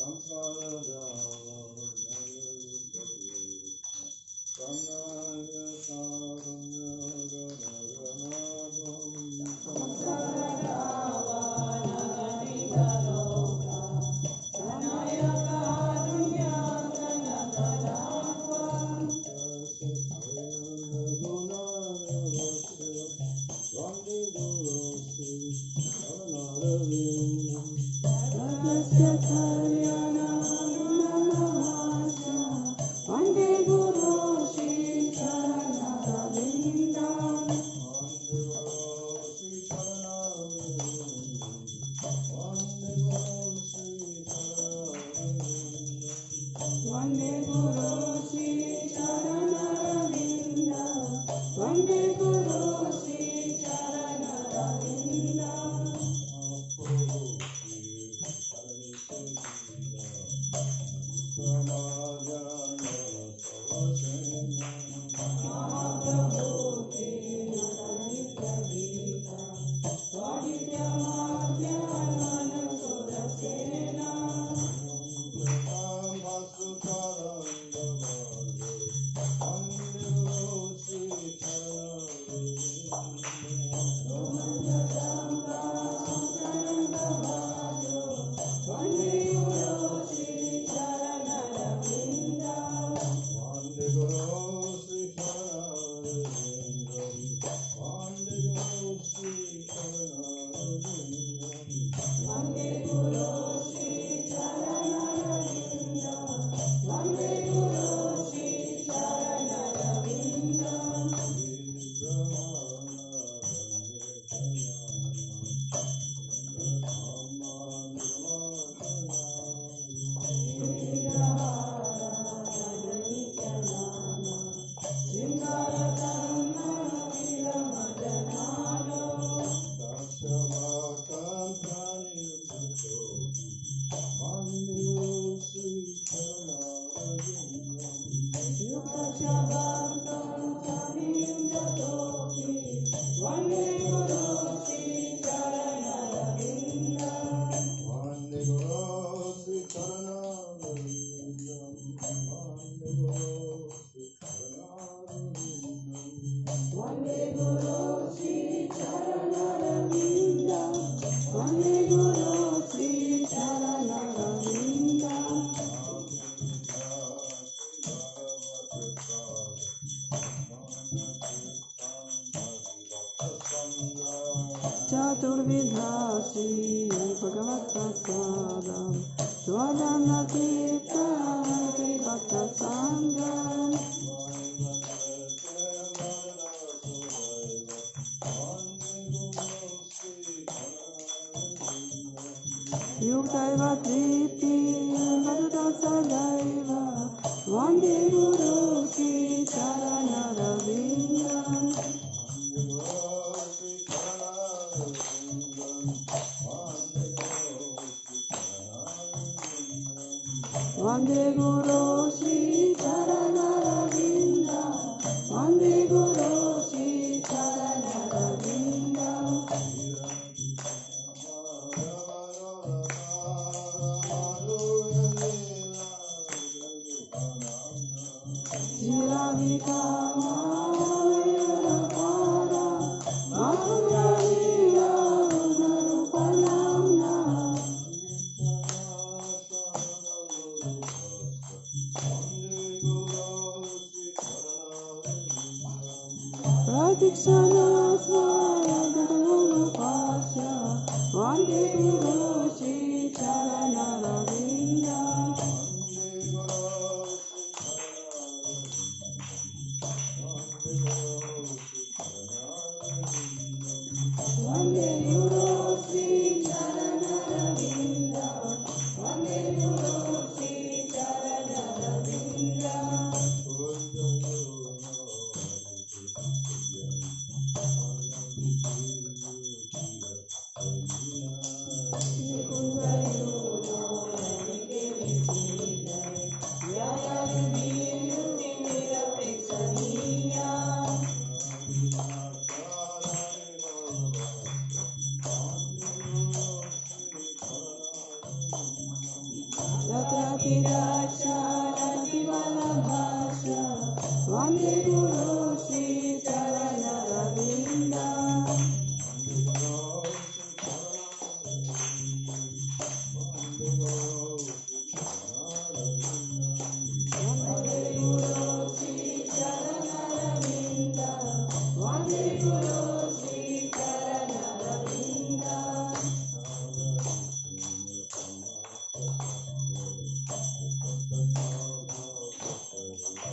ಸಂಸಾರದಾವನಯ ಸಂಗಾಯ ಸಾರಣ್ಯ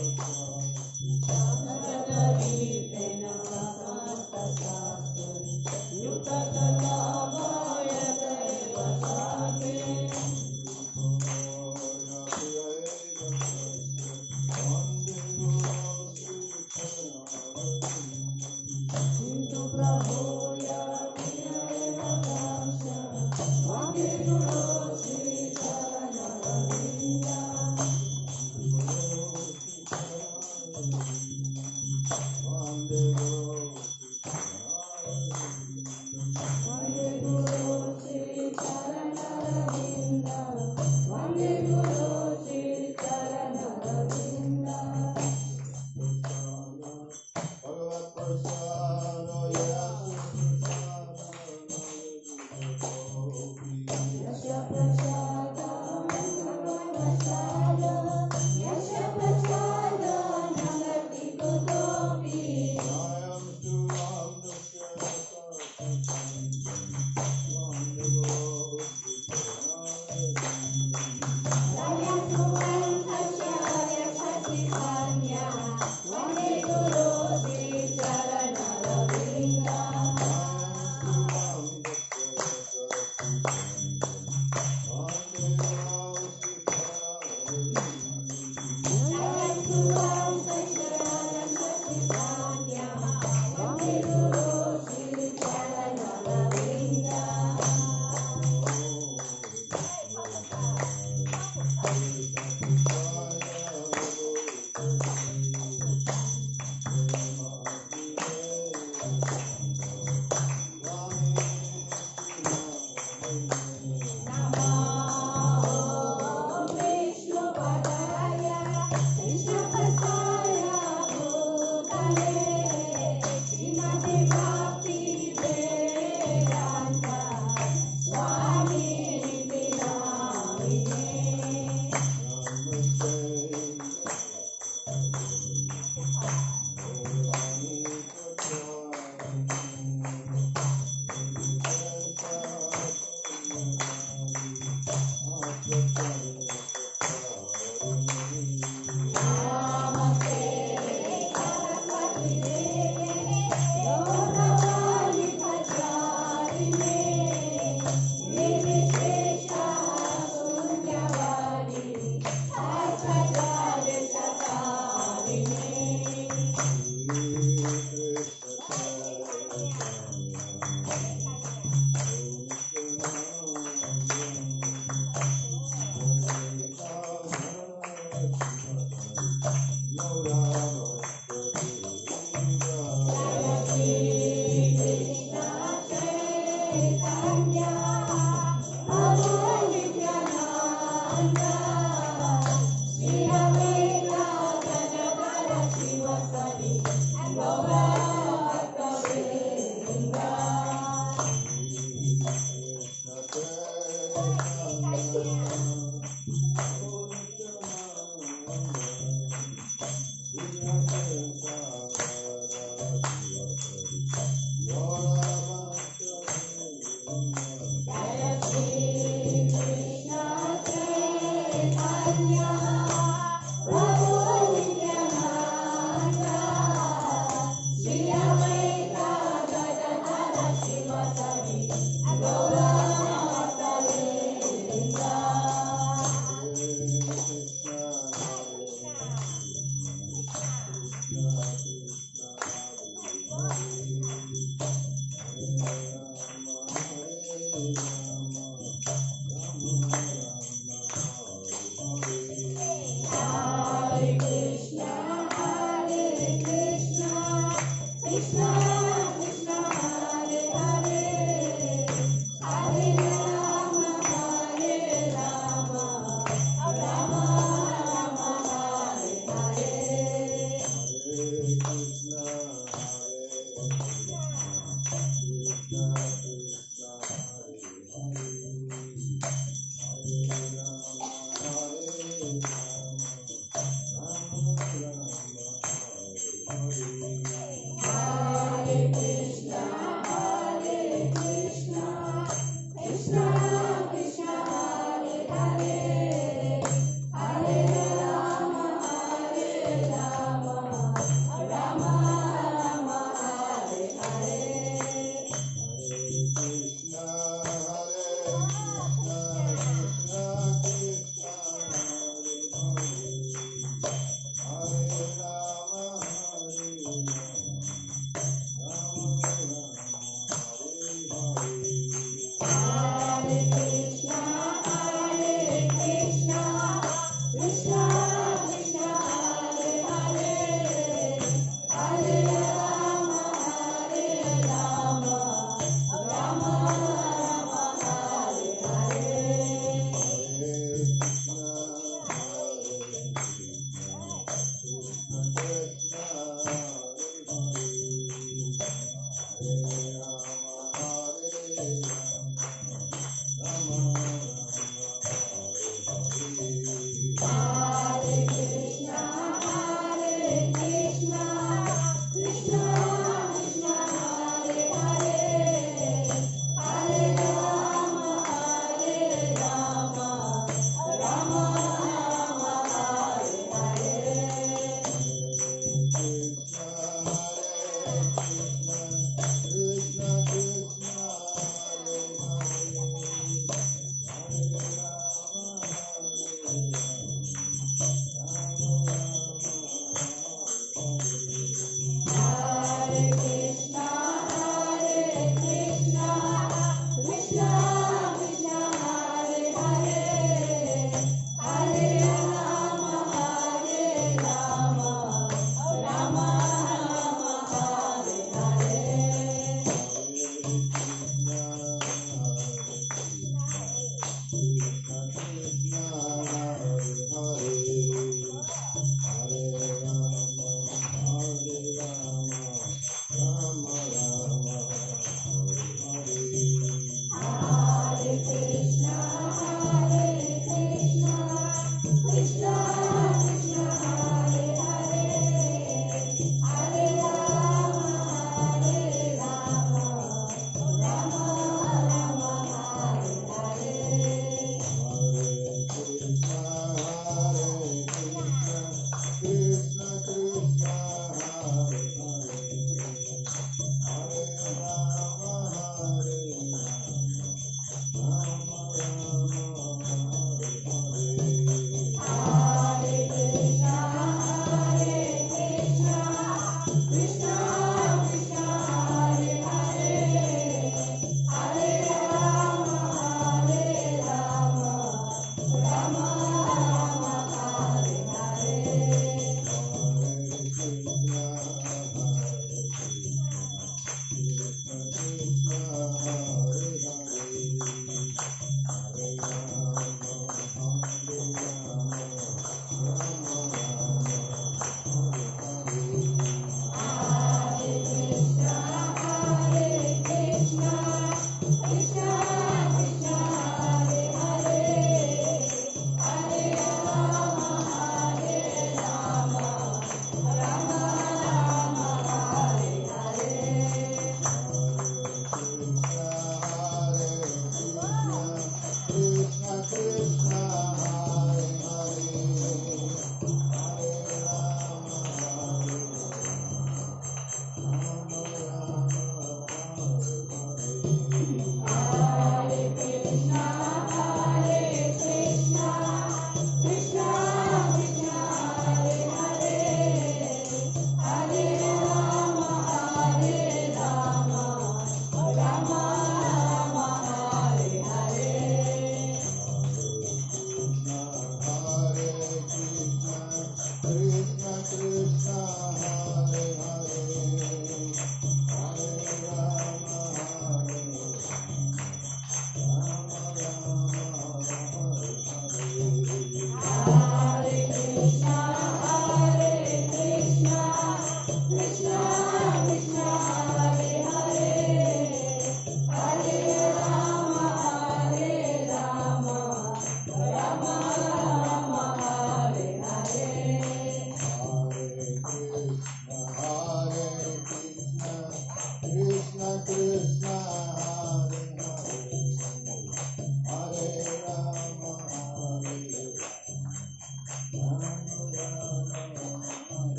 Lord.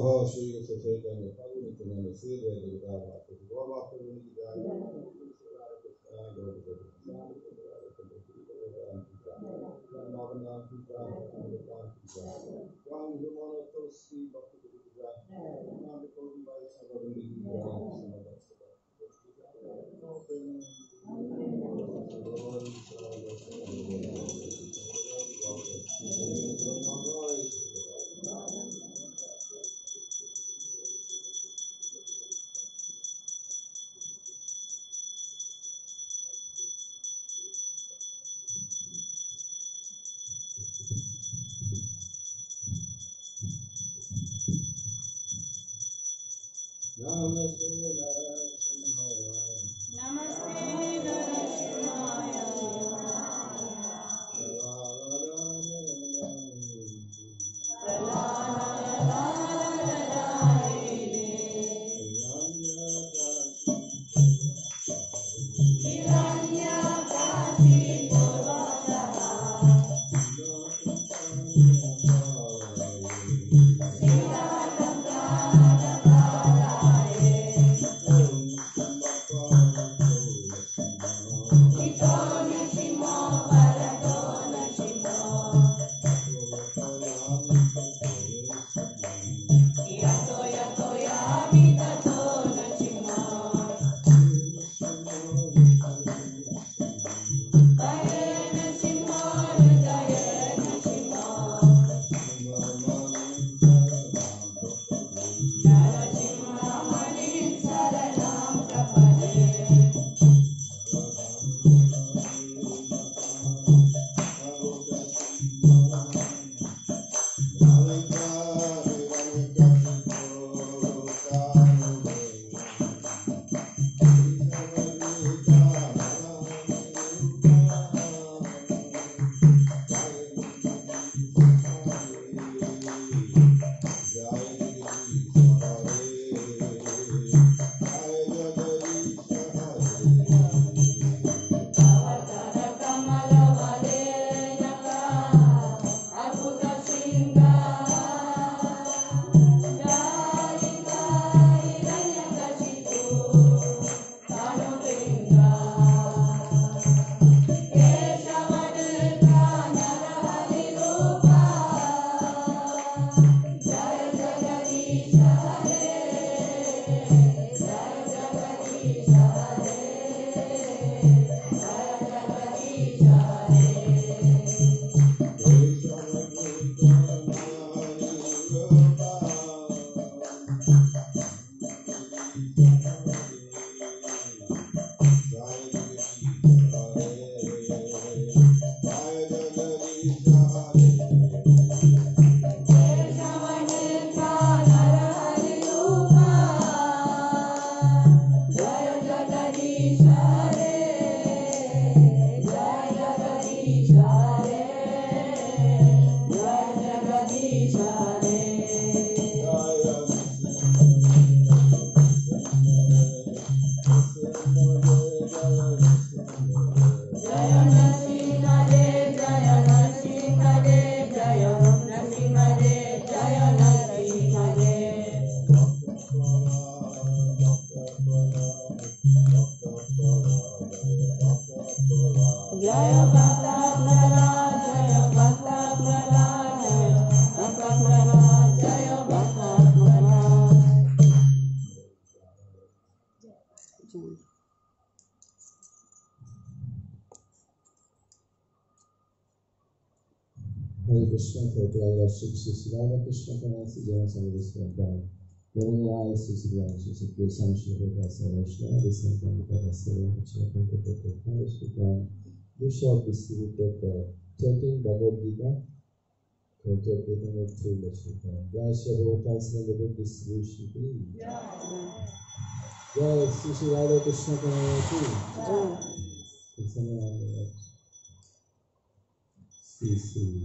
Soha a sőjét, hogy fejben a tanulni, hogy nem a szélre, de a távlát, hogy a valvát, hogy. Shri Shri Radha Krishna Pranasi Jaya Sarvasya Bhai Nirmalaya Sri Sri Radha Shri Sri Krishna Shri Prabhupada Sarvashna Krishna Prabhupada Sarvashna Krishna Prabhupada Hare Shri Ram We shall distribute the 13 Bhagavad Gita interpreting it through the Shri Ram Jai Shri Prabhupada Sri Prabhupada distribution Jai Shri Shri Radha Krishna Pranasi Krishna Radha Sri Sri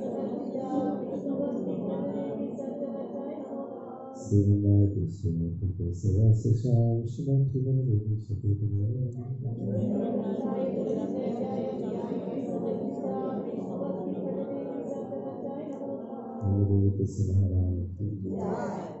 Srimad Krishna Prabhupada Sasha Krishna Krishna Krishna Krishna Hare Krishna Hare Krishna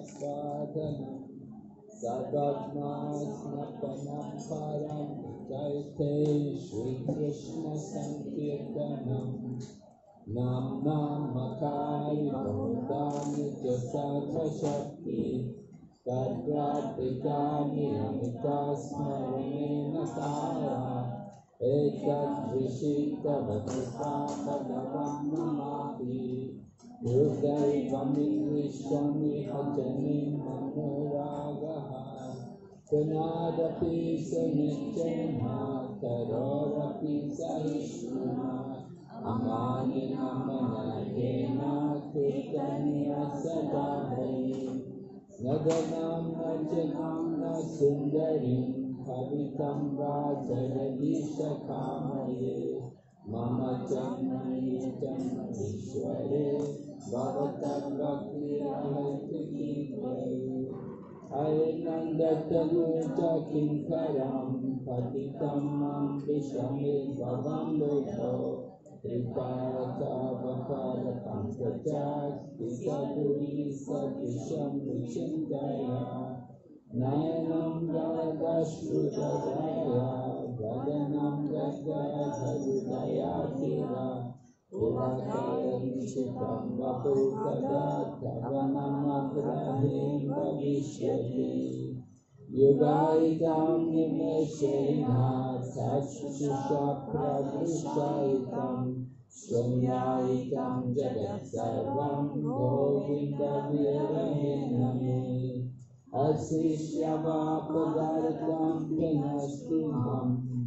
Vitasvadanam Sarvatmasnapanam Param Jaite Shri Krishna Sankirtanam Nam Nam Makari Bhutani Jasarva Shakti Tadgratikani Amitasmaranena Sara Kanadapi Sanichena Tarorapi Sahishuna Amani Namanadena Kirtaniya Sadahai Nadanam Najanam Nasundarim Havitam Vajaradisha Kamaye Rahati Harinandatanu Jakinkaram Patitam Mam Vishame Bhavam Loho Tripata Pankajat Visaduri Sadisham Vichindaya Akrahim Bhavishyati Yugaitam Nimeshena Tatshusha Pradrushaitam Shrunyaitam Jagat Sarvam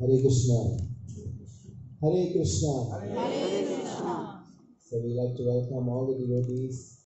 Hare Krishna. Hare Krishna. Hare Krishna. So we like to welcome all the devotees